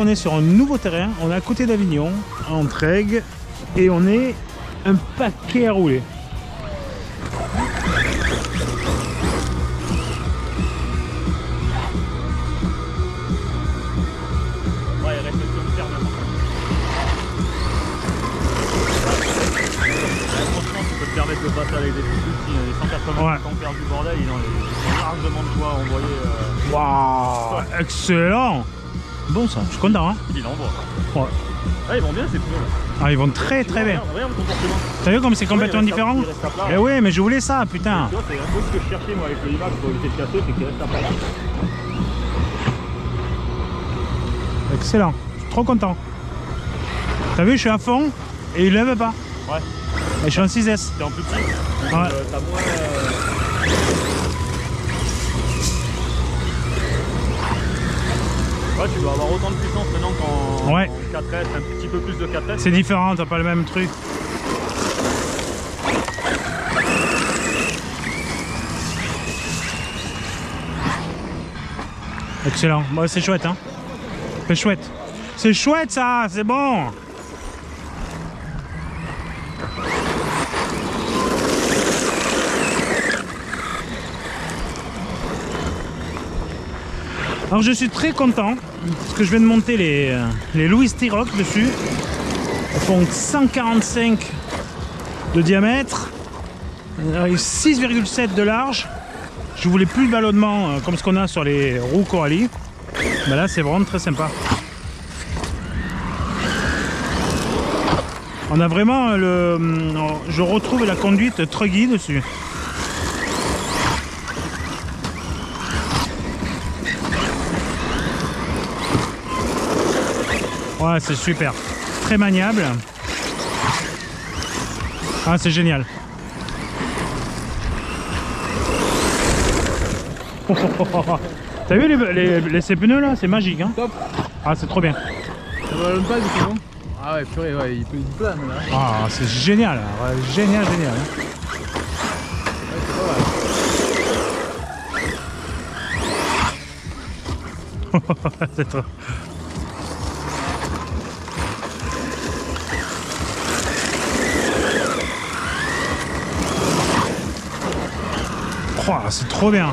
on est sur un nouveau terrain. On est à côté d'Avignon, en Trègue, et on est un paquet à rouler. Ouais, il reste sur ferme. Franchement, tu peux te permettre de passer avec des petits. Les 180 Ouais. ampères du bordel, ils ont, largement de quoi envoyer. Euh, Waouh, excellent Bon ça, je suis content hein il envoie. Ouais. Ah, ils vont bien ces pneus là. Ah ils vont très très bien. T'as vu comme c'est complètement différent. Eh oui mais je voulais ça putain Tu vois, c'est un peu ce que je cherchais moi avec le IMAX pour éviter de casser, c'est qu'il reste à plat. Excellent, je suis trop content. T'as vu je suis à fond et il lève pas. Ouais. Et je suis en 6S. T'es en plus petit. Ouais. Ouais, tu dois avoir autant de puissance maintenant qu'en Ouais. en 4S, un petit peu plus de 4S. C'est différent, t'as pas le même truc. Excellent, bon, c'est chouette hein. C'est chouette. C'est chouette ça, c'est bon. Alors je suis très content parce que je viens de monter les, euh, les Louis T-Rock dessus. Elles font 145 de diamètre, euh, et 6,7 de large. Je voulais plus de ballonnement euh, comme ce qu'on a sur les roues Coralie. Mais là c'est vraiment très sympa. On a vraiment euh, le. Je retrouve la conduite truggy dessus. Ouais, c'est super. Très maniable. Ah, c'est génial. T'as vu les, les- les- ces pneus là? C'est magique hein? Top. Ah, c'est trop bien. Ça ballonne pas du coup non Ah ouais purée ouais il, peut, il plane là. Ah, c'est génial. Ouais, génial, génial. hein. c'est trop. Oh, c'est trop bien.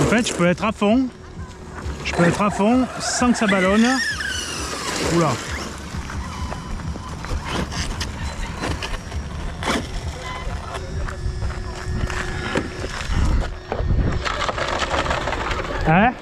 En fait, je peux être à fond. Je peux être à fond sans que ça ballonne. Oula. Hein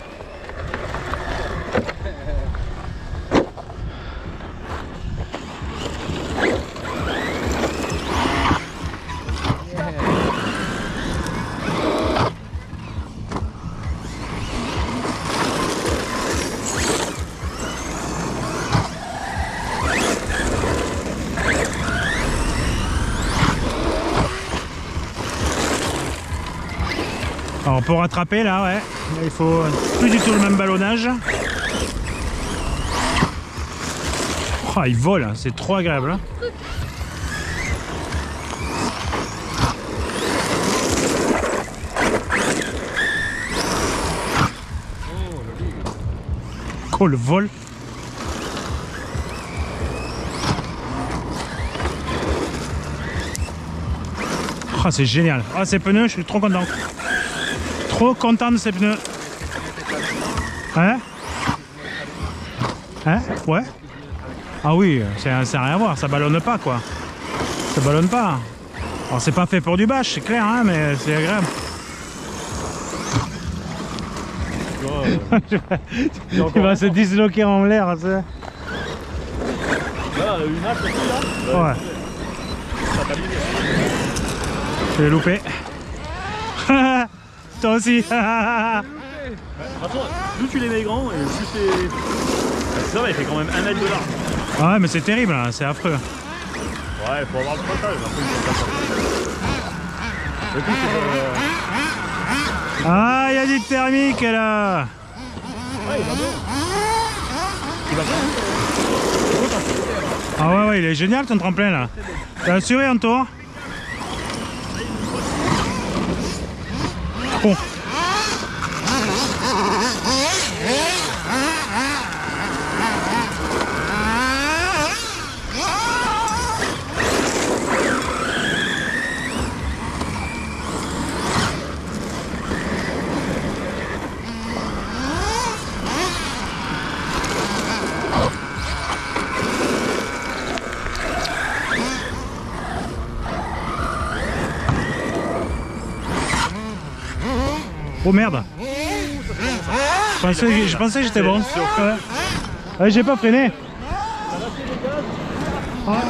Alors pour rattraper là, ouais, il faut plus du tout le même ballonnage. Oh, il vole, hein, c'est trop agréable. hein. Oh le vol Oh, c'est génial. Ah, ces pneus, je suis trop content. Trop content de ces pneus. Hein? Hein? Ouais Ah oui, c'est rien à voir, ça ballonne pas quoi. Ça ballonne pas. Alors c'est pas fait pour du bâche, c'est clair, hein, mais c'est agréable. Il va se disloquer en l'air, tu sais. là, IMAX aussi là. Ouais, Ça t'a mis. je l'ai loupé. Toi aussi. Attention, plus tu les mets grands et plus c'est. Ça va, il fait quand même 1 mètre de large. Ah ouais, mais c'est terrible, hein, c'est affreux. Ouais, il faut avoir le passage. Après, il faut pas euh, Ah, il y a du thermique là. Ouais, il va bien. Il va bien. Ah ouais, ouais, il est génial ton tremplin là. T'as assuré en tour Bon. Oh merde Je pensais, que- je pensais que j'étais bon. Ouais. Ouais, j'ai pas freiné. Alors,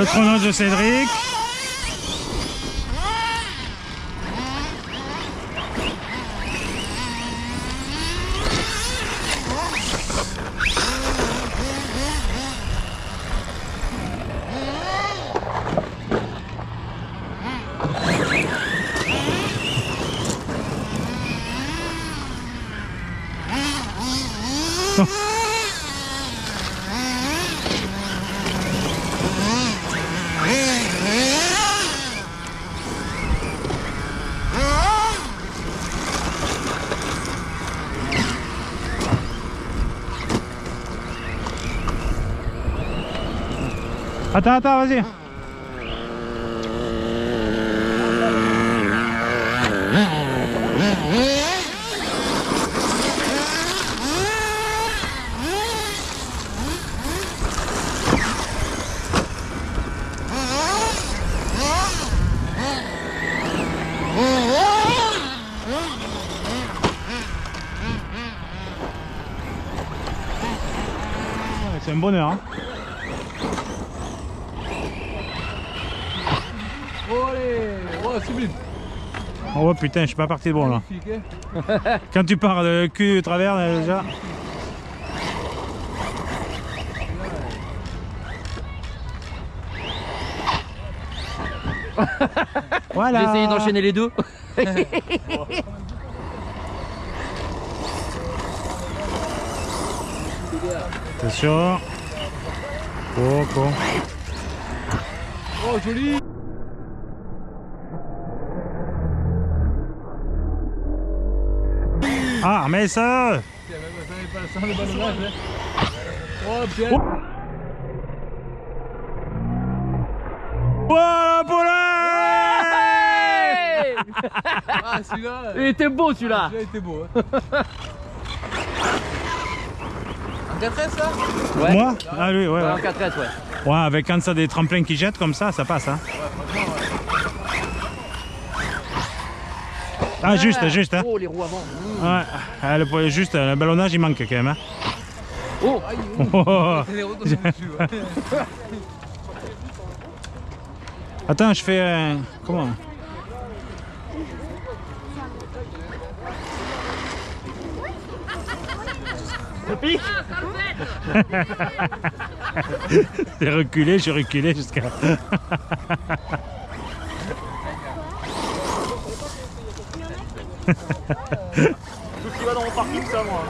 le chrono de Cédric. Attends, attends, vas-y. C'est un bonheur. Hein. Oh sublime putain, je suis pas parti de bon là. Hein. Quand tu pars le cul au travers là, déjà. Voilà. J'ai essayé d'enchaîner les deux. Attention. Oh, con. Oh joli Ah, mais ça Tiens, même ça n'est pas sans le ballonnage hein. Oh bien Voilà, Paulin Ah celui-là Il était beau celui-là. Celui-là était beau hein. En 4 ça Ouais. Moi? Ah oui, ouais, Ouais, en ouais. 4S, ouais. Ouais, avec quand ça des tremplins qui jettent comme ça, ça passe. Hein. Ah, juste, juste. Hein. Oh, les roues avant. Ouais, ah, le, juste, le ballonnage, il manque quand même. Hein. Oh, Aïe Oh. Attends, je fais. euh, comment? J'ai reculé, j'ai reculé jusqu'à.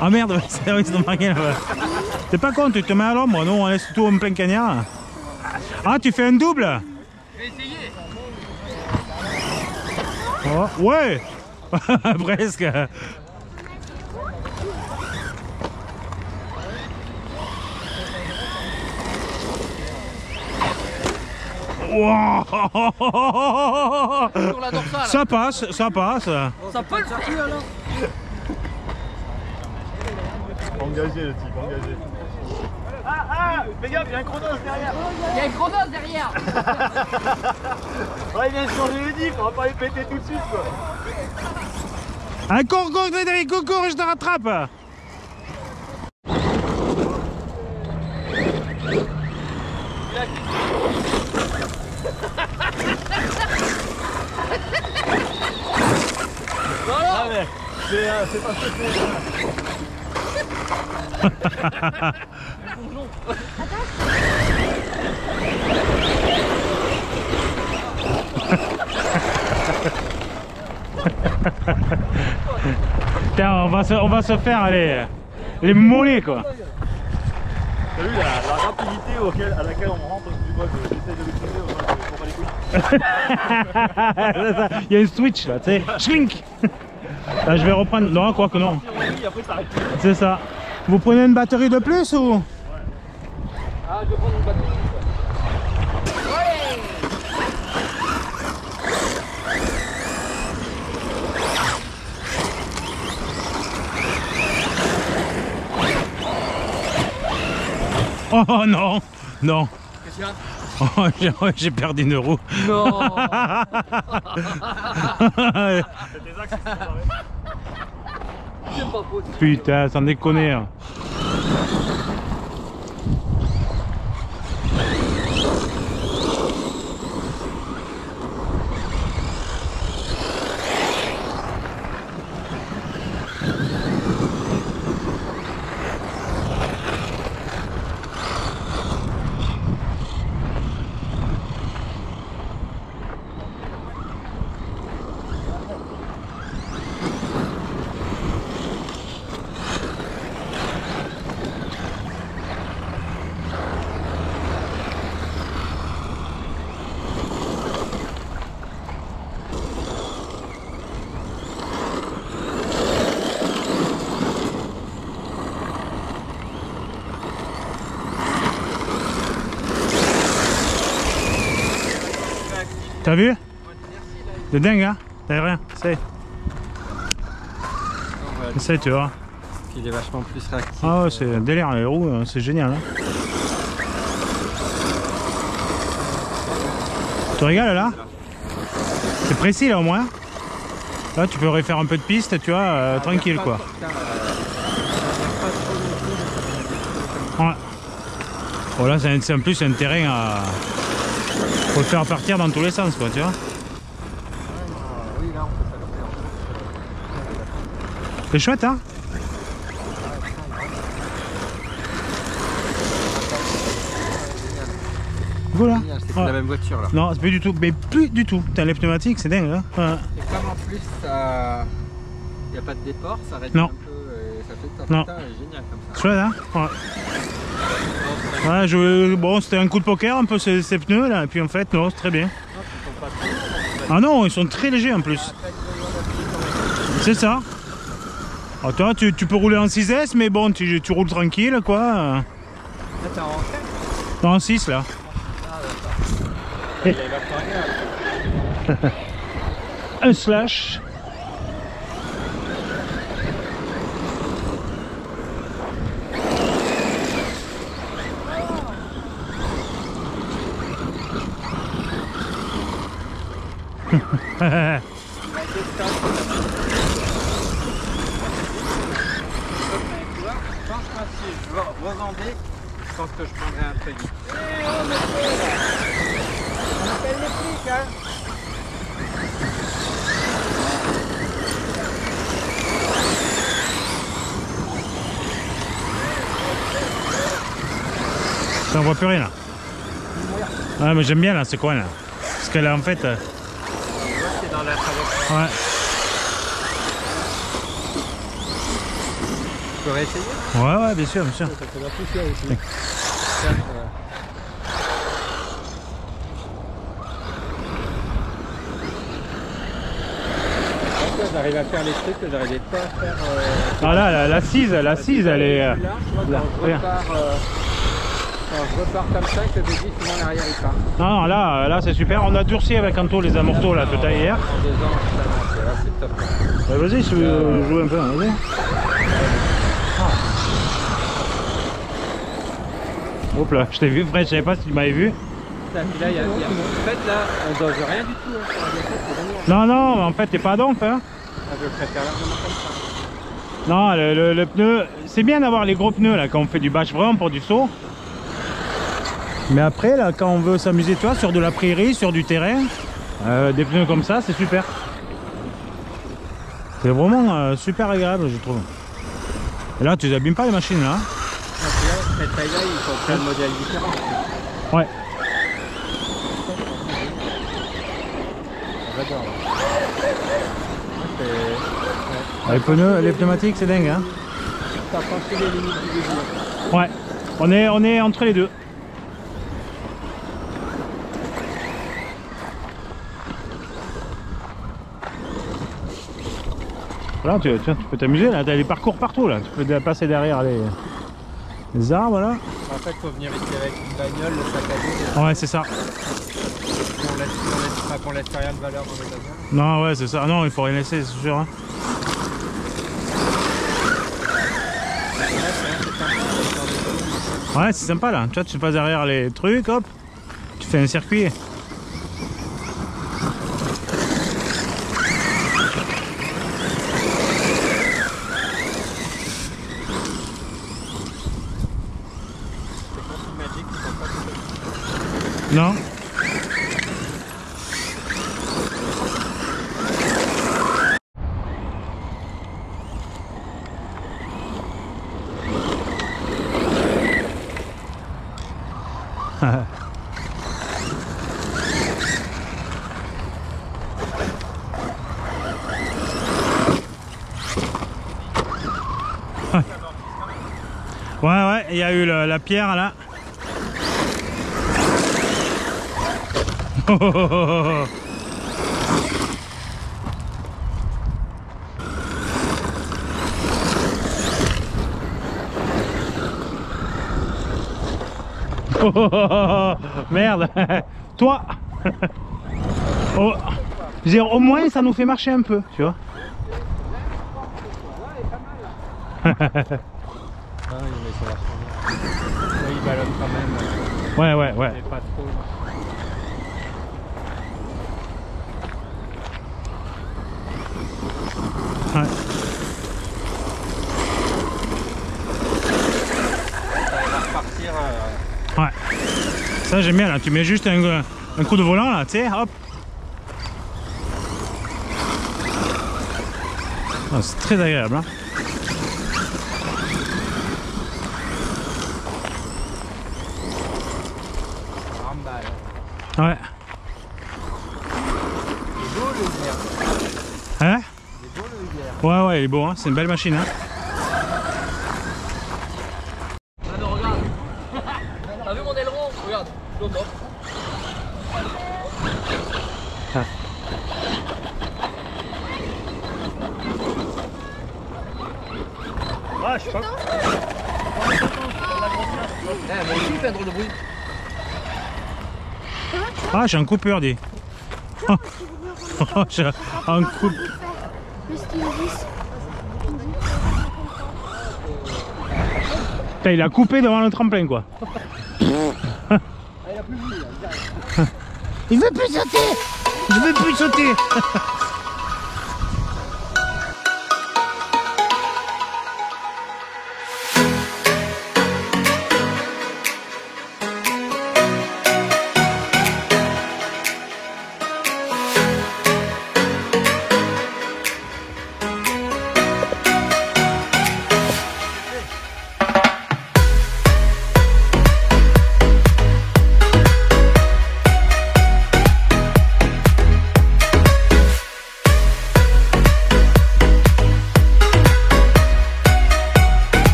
Ah merde, c'est vrai, c'est ton parking là-bas. T'es pas con, tu te mets à l'ombre, nous on laisse tout en plein cagnard. Ah, tu fais un double? Oh, ouais Presque Wow sur la dorsale. Ça passe, ça passe. Ça peut le faire alors. Engagé, le type, engagé. Ah, ah Fais gaffe, il y a un chronos derrière Il y a une chronos derrière. Ouais, il vient de changer les diffs, on va pas les péter tout de suite, quoi Un cours, cours, Frédéric, cours, cours, je te rattrape c'est pas ce que c'est. Tiens, on va se, on va se faire les, les mollets quoi. T'as vu la, la rapidité auquel, à laquelle on rentre du mode euh, j'essaie de l'exprimer au mode pour pas les couilles. Il y a une switch là, tu sais. Schlink Là, je vais reprendre. Non, quoi que non. C'est ça. Vous prenez une batterie de plus ou? Ah, je vais prendre une batterie. Oh non Non Qu'est-ce qu'il y a Oh, j'ai- perdu une roue. Non des axes qui sont barrés. C'est pas possible. Putain, sans déconner. hein. T'as vu? De dingue, hein? T'as rien. Essaye, tu vois. Il est vachement plus réactif. Ah ouais, c'est un délire, les roues, euh, c'est génial. Hein. Tu rigoles là? C'est précis là au moins. Là tu peux refaire un peu de piste, tu vois, euh, tranquille quoi. Ouais. Voilà, c'est un- c'est en plus un terrain à. Faut le faire partir dans tous les sens quoi, tu vois. C'est chouette hein Voilà. C'est Ouais. la même voiture là. Non, c'est plus du tout, mais plus du tout. T'as les pneumatiques, c'est dingue. Hein Ouais. Et comme en plus, ça. N'y a pas de déport, ça réduit Non. un peu et ça fait. Putain, c'est génial comme ça. Chouette, hein Ouais. Ouais, je- bon, c'était un coup de poker, un peu ces, ces pneus là, et puis en fait, non, c'est très bien. Ah non, ils sont très légers en plus. C'est ça. Ah, toi, tu, tu peux rouler en 6S, mais bon, tu, tu roules tranquille, quoi. Là, t'es en fait. Non, en 6 là. Un slash. Je que si je pense que je prendrais un truc. On appelle les flics, hein Ça, on voit plus rien là. Ouais, mais j'aime bien là, ce coin là? Parce que là, en fait. euh, C'est dans la traversée. Ouais. Tu pourrais essayer Ouais, ouais, bien sûr, bien sûr. Ça fait la poussière aussi. J'arrive à faire les trucs que j'arrivais pas à faire. Euh, Ah là, la, la cise, la cise, elle est. euh, là, je vois, regarde. repars, euh, quand je repars comme ça, que je dis souvent l'arrière il part. Non, non, là, là c'est super. On a durci avec Anto les amortos là tout à hier. Là, c'est top. Bah, vas-y, si tu veux jouer un peu, vas-y. Hop là, je t'ai vu, Fred, je savais pas si tu m'avais vu. Putain, puis là, il y a, il y a- En fait, là, on dose rien du tout. Hein. Non, non, en fait, t'es pas à dompe, hein. Ah, je préfère largement comme ça. Non, le, le- le pneu, c'est bien d'avoir les gros pneus là quand on fait du bâche vraiment pour du saut. Mais après, là, quand on veut s'amuser, tu vois, sur de la prairie, sur du terrain, euh, des pneus comme ça, c'est super. C'est vraiment euh, super agréable, je trouve. Et là, tu abîmes pas les machines là. hein. Cette taille-là, ils sont plein de modèles différents. Ouais. J'adore. Les pneus, les pneumatiques, c'est dingue, hein. T'as les limites du désir. Ouais. On est, on est entre les deux. Voilà, tu, peux t'amuser là, t'as des parcours partout là, tu peux passer derrière les, les arbres là. En fait, faut venir ici avec une bagnole, le sac à dos. Ouais, c'est ça. Qu'on laisse, qu'on laisse, pas qu'on laisse rien de valeur dans les bagnoles. Non, ouais, c'est ça. Non, il faut rien laisser, c'est sûr. hein. Ouais, c'est sympa là. Tu vois, tu passes derrière les trucs, hop, tu fais un circuit. C'est magique, ils sont pas tout Non Ouais, ouais, il y a eu la pierre là. Merde Toi Oh, je veux dire, Au moins ça nous fait marcher un peu, tu vois Ah, il met sur la première. Oui, il ballonne quand même. Ouais, ouais, ouais. Mais pas trop. Ouais. Ça j'aime bien là, tu mets juste un, coup de volant là, tu sais, hop. Ah, c'est très agréable. Hein. Ouais. Il est beau le Uber. Hein Il est beau le Uber. Ouais, ouais, il est beau, hein. c'est une belle machine. Hein. Regarde. T'as vu mon aileron? Regarde, top. Ah, je sais pas. Eh, moi aussi, il fait un drôle de bruit. Ah, j'ai un coupeur, dit. Oh, j'ai un coup. Le stylus. Putain, il a coupé devant le tremplin, quoi. il veut plus sauter Je veux plus sauter